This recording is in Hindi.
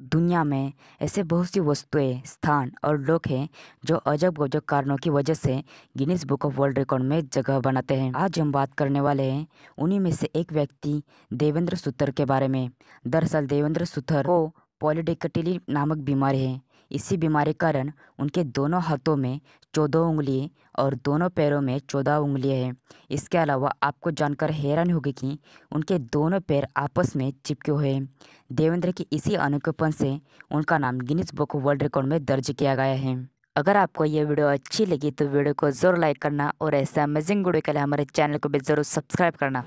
दुनिया में ऐसे बहुत सी वस्तुएँ, स्थान और लोग हैं जो अजब गजब कारणों की वजह से Guinness Book of World Record में जगह बनाते हैं। आज हम बात करने वाले हैं उन्हीं में से एक व्यक्ति देवेंद्र सुतर के बारे में। दरअसल देवेंद्र सुतर को पॉलिडिकटिली नामक बीमारी है। इसी बीमारी कारण उनके दोनों हाथों में चौदह उंगली और दोनों पैरों में चौदह उंगलियाँ हैं। इसके अलावा आपको जानकर हैरानी होगी कि उनके दोनों पैर आपस में चिपके हुए हैं। देवेंद्र की इसी अनोखेपन से उनका नाम गिनीज बुक वर्ल्ड रिकॉर्ड में दर्ज किया गया है। अगर आपको ये वीडियो अच्छी लगी तो वीडियो को ज़रूर लाइक करना और ऐसे अमेजिंग वीडियो के लिए हमारे चैनल को भी ज़रूर सब्सक्राइब करना।